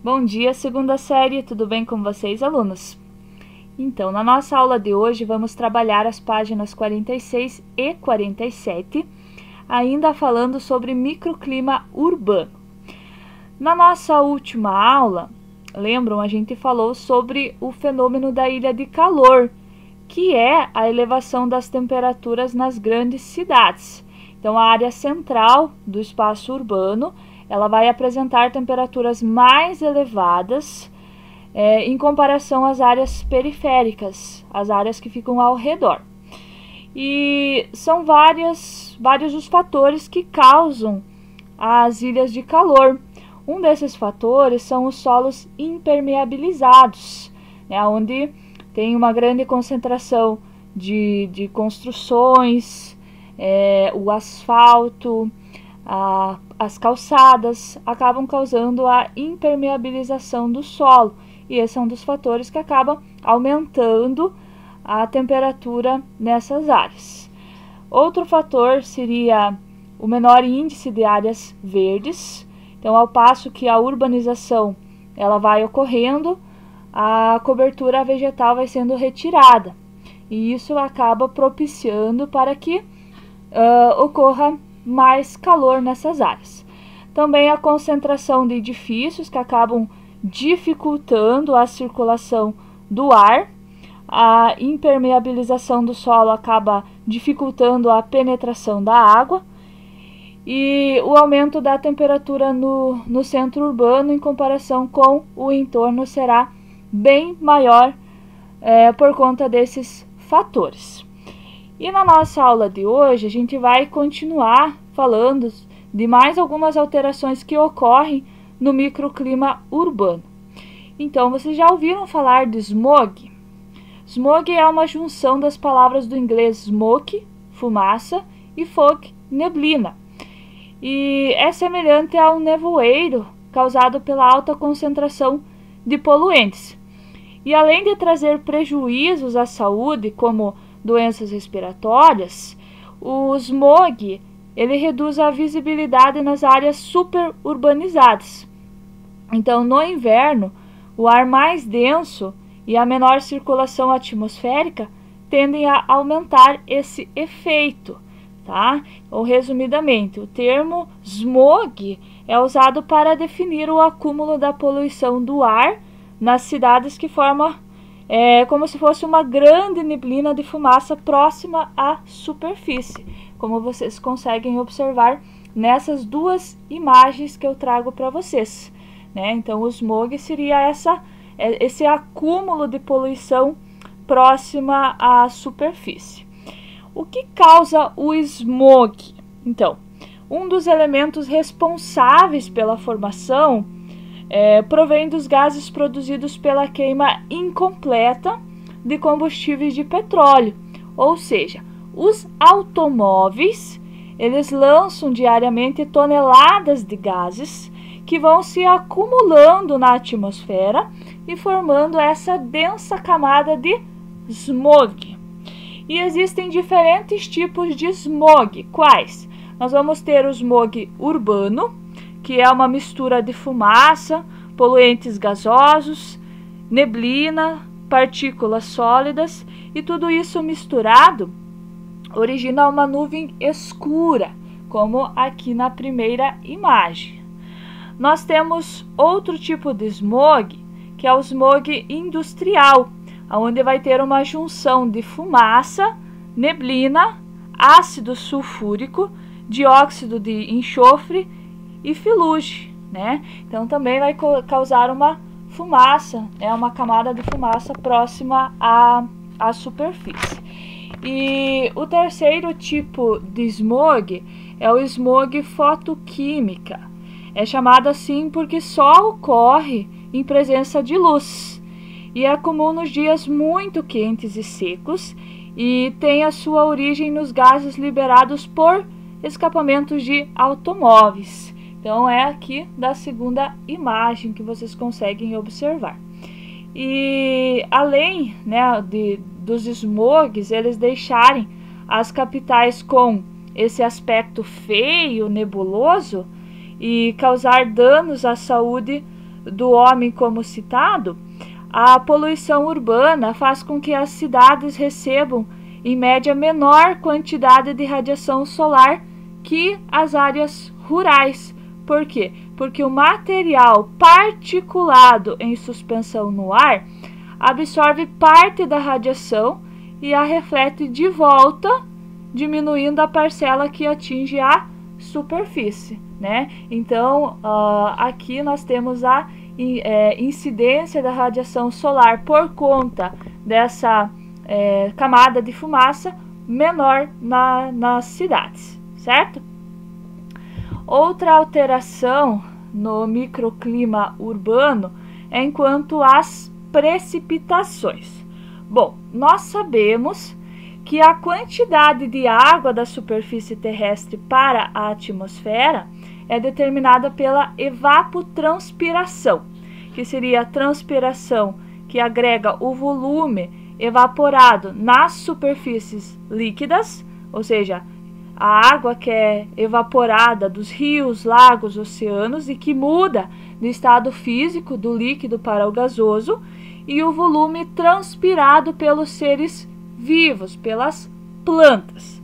Bom dia, segunda série, tudo bem com vocês, alunos? Então, na nossa aula de hoje, vamos trabalhar as páginas 46 e 47, ainda falando sobre microclima urbano. Na nossa última aula, lembram, a gente falou sobre o fenômeno da ilha de calor, que é a elevação das temperaturas nas grandes cidades. Então, a área central do espaço urbano ela vai apresentar temperaturas mais elevadas é, em comparação às áreas periféricas, as áreas que ficam ao redor. E são várias, vários os fatores que causam as ilhas de calor. Um desses fatores são os solos impermeabilizados, né, onde tem uma grande concentração de, de construções, é, o asfalto, a, as calçadas acabam causando a impermeabilização do solo, e esse é um dos fatores que acaba aumentando a temperatura nessas áreas. Outro fator seria o menor índice de áreas verdes. Então, ao passo que a urbanização ela vai ocorrendo, a cobertura vegetal vai sendo retirada. E isso acaba propiciando para que uh, ocorra mais calor nessas áreas. Também a concentração de edifícios que acabam dificultando a circulação do ar, a impermeabilização do solo acaba dificultando a penetração da água e o aumento da temperatura no, no centro urbano em comparação com o entorno será bem maior é, por conta desses fatores. E na nossa aula de hoje, a gente vai continuar falando de mais algumas alterações que ocorrem no microclima urbano. Então, vocês já ouviram falar de smog? Smog é uma junção das palavras do inglês smoke, fumaça, e fog, neblina. E é semelhante a um nevoeiro causado pela alta concentração de poluentes. E além de trazer prejuízos à saúde, como doenças respiratórias, o smog ele reduz a visibilidade nas áreas superurbanizadas. Então, no inverno, o ar mais denso e a menor circulação atmosférica tendem a aumentar esse efeito, tá? Ou resumidamente, o termo smog é usado para definir o acúmulo da poluição do ar nas cidades que forma é como se fosse uma grande neblina de fumaça próxima à superfície, como vocês conseguem observar nessas duas imagens que eu trago para vocês. Né? Então, o smog seria essa, é, esse acúmulo de poluição próxima à superfície. O que causa o smog? Então, um dos elementos responsáveis pela formação é, provém dos gases produzidos pela queima incompleta de combustíveis de petróleo, ou seja, os automóveis eles lançam diariamente toneladas de gases que vão se acumulando na atmosfera e formando essa densa camada de smog. E existem diferentes tipos de smog. Quais? Nós vamos ter o smog urbano, que é uma mistura de fumaça, poluentes gasosos, neblina, partículas sólidas e tudo isso misturado origina uma nuvem escura, como aqui na primeira imagem. Nós temos outro tipo de smog, que é o smog industrial, onde vai ter uma junção de fumaça, neblina, ácido sulfúrico, dióxido de enxofre e filuge, né? Então também vai causar uma fumaça, é né? uma camada de fumaça próxima à, à superfície. E o terceiro tipo de smog é o smog fotoquímica. É chamado assim porque só ocorre em presença de luz e é comum nos dias muito quentes e secos e tem a sua origem nos gases liberados por escapamentos de automóveis. Então é aqui da segunda imagem que vocês conseguem observar. E além né, de, dos smogs, eles deixarem as capitais com esse aspecto feio, nebuloso e causar danos à saúde do homem, como citado, a poluição urbana faz com que as cidades recebam, em média, menor quantidade de radiação solar que as áreas rurais. Por quê? Porque o material particulado em suspensão no ar absorve parte da radiação e a reflete de volta, diminuindo a parcela que atinge a superfície, né? Então, uh, aqui nós temos a é, incidência da radiação solar por conta dessa é, camada de fumaça menor na, nas cidades, certo? Outra alteração no microclima urbano é enquanto às precipitações. Bom, nós sabemos que a quantidade de água da superfície terrestre para a atmosfera é determinada pela evapotranspiração, que seria a transpiração que agrega o volume evaporado nas superfícies líquidas, ou seja, a água que é evaporada dos rios, lagos, oceanos e que muda do estado físico do líquido para o gasoso, e o volume transpirado pelos seres vivos, pelas plantas.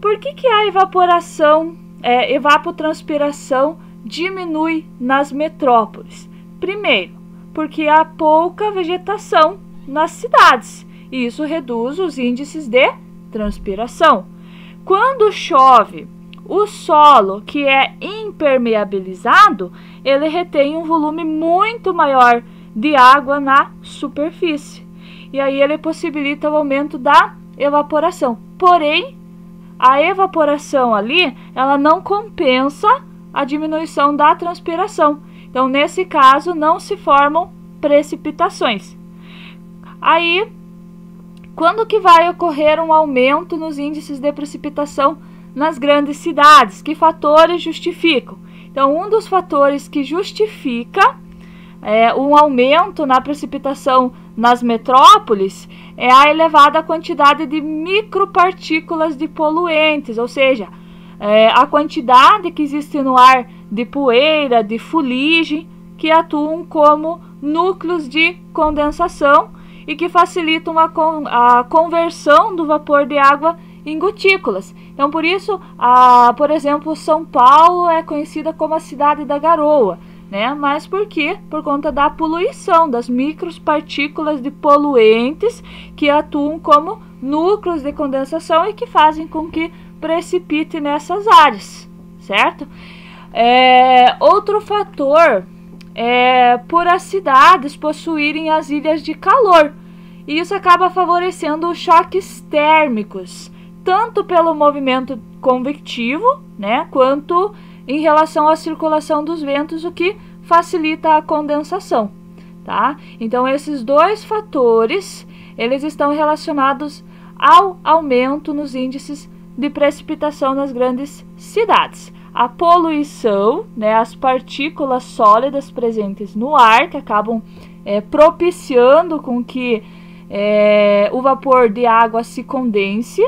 Por que, que a evaporação é, evapotranspiração diminui nas metrópoles? Primeiro, porque há pouca vegetação nas cidades e isso reduz os índices de transpiração. Quando chove, o solo que é impermeabilizado, ele retém um volume muito maior de água na superfície. E aí ele possibilita o aumento da evaporação. Porém, a evaporação ali, ela não compensa a diminuição da transpiração. Então, nesse caso, não se formam precipitações. Aí, quando que vai ocorrer um aumento nos índices de precipitação nas grandes cidades? Que fatores justificam? Então, um dos fatores que justifica é, um aumento na precipitação nas metrópoles é a elevada quantidade de micropartículas de poluentes, ou seja, é, a quantidade que existe no ar de poeira, de fuligem, que atuam como núcleos de condensação e que facilitam a, con a conversão do vapor de água em gotículas. Então, por isso, a, por exemplo, São Paulo é conhecida como a cidade da garoa né? Mas por quê? Por conta da poluição, das micropartículas de poluentes que atuam como núcleos de condensação e que fazem com que precipite nessas áreas, certo? É, outro fator é por as cidades possuírem as ilhas de calor. E isso acaba favorecendo os choques térmicos, tanto pelo movimento convectivo, né, quanto em relação à circulação dos ventos, o que facilita a condensação, tá? Então esses dois fatores, eles estão relacionados ao aumento nos índices de precipitação nas grandes cidades. A poluição, né, as partículas sólidas presentes no ar, que acabam é, propiciando com que é, o vapor de água se condense,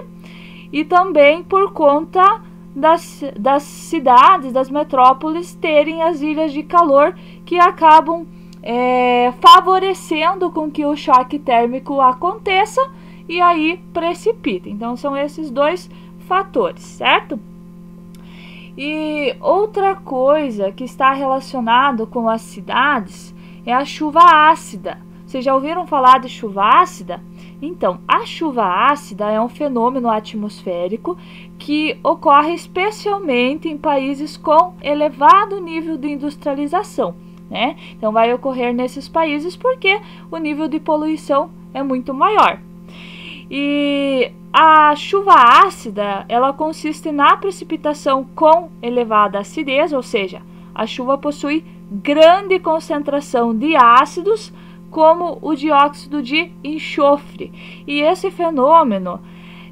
e também por conta das, das cidades, das metrópoles, terem as ilhas de calor que acabam é, favorecendo com que o choque térmico aconteça e aí precipita. Então, são esses dois fatores, certo? E outra coisa que está relacionado com as cidades é a chuva ácida. Vocês já ouviram falar de chuva ácida? Então, a chuva ácida é um fenômeno atmosférico que ocorre especialmente em países com elevado nível de industrialização. Né? Então, vai ocorrer nesses países porque o nível de poluição é muito maior. E a chuva ácida, ela consiste na precipitação com elevada acidez, ou seja, a chuva possui grande concentração de ácidos como o dióxido de enxofre. E esse fenômeno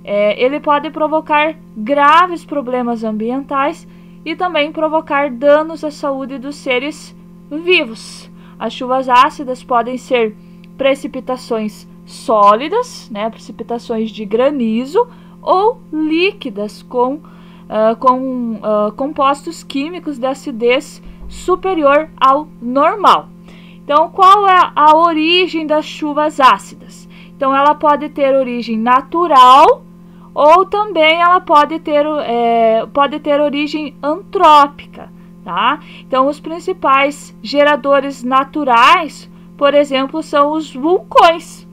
é, ele pode provocar graves problemas ambientais e também provocar danos à saúde dos seres vivos. As chuvas ácidas podem ser precipitações sólidas, né, precipitações de granizo, ou líquidas com, uh, com uh, compostos químicos de acidez superior ao normal. Então, qual é a origem das chuvas ácidas? Então, ela pode ter origem natural ou também ela pode ter, é, pode ter origem antrópica, tá? Então, os principais geradores naturais, por exemplo, são os vulcões,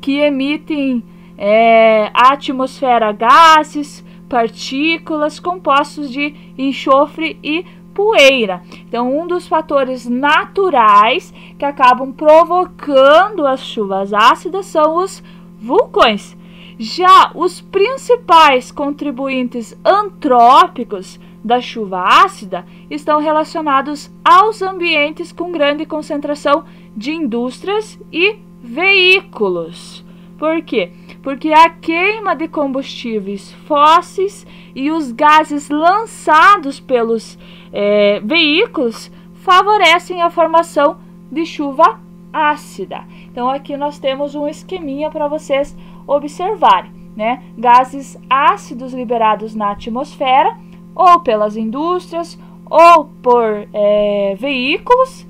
que emitem é, atmosfera gases, partículas compostos de enxofre e poeira. Então, um dos fatores naturais que acabam provocando as chuvas ácidas são os vulcões. Já os principais contribuintes antrópicos da chuva ácida estão relacionados aos ambientes com grande concentração de indústrias e veículos. Por quê? Porque a queima de combustíveis fósseis e os gases lançados pelos é, veículos favorecem a formação de chuva ácida. Então aqui nós temos um esqueminha para vocês observarem, né? Gases ácidos liberados na atmosfera, ou pelas indústrias, ou por é, veículos.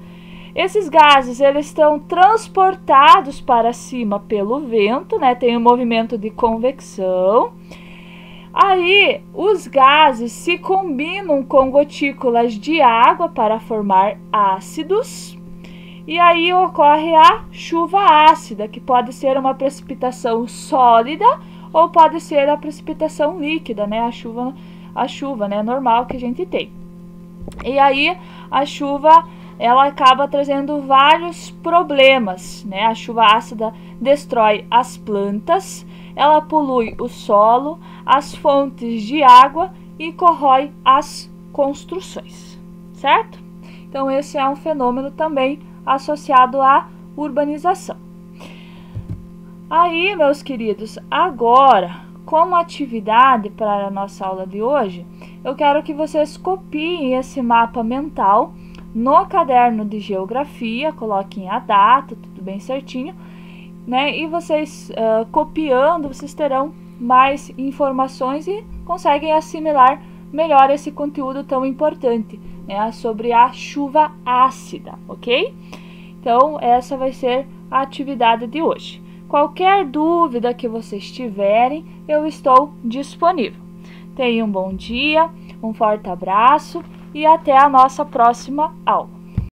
Esses gases eles estão transportados para cima pelo vento, né? Tem um movimento de convecção. Aí, os gases se combinam com gotículas de água para formar ácidos. E aí ocorre a chuva ácida, que pode ser uma precipitação sólida ou pode ser a precipitação líquida, né? A chuva, a chuva, né, normal que a gente tem. E aí a chuva ela acaba trazendo vários problemas, né? A chuva ácida destrói as plantas, ela polui o solo, as fontes de água e corrói as construções, certo? Então esse é um fenômeno também associado à urbanização. Aí, meus queridos, agora, como atividade para a nossa aula de hoje, eu quero que vocês copiem esse mapa mental no caderno de geografia, coloquem a data, tudo bem certinho, né? E vocês uh, copiando, vocês terão mais informações e conseguem assimilar melhor esse conteúdo tão importante né, sobre a chuva ácida, ok? Então, essa vai ser a atividade de hoje. Qualquer dúvida que vocês tiverem, eu estou disponível. Tenham um bom dia, um forte abraço e até a nossa próxima aula.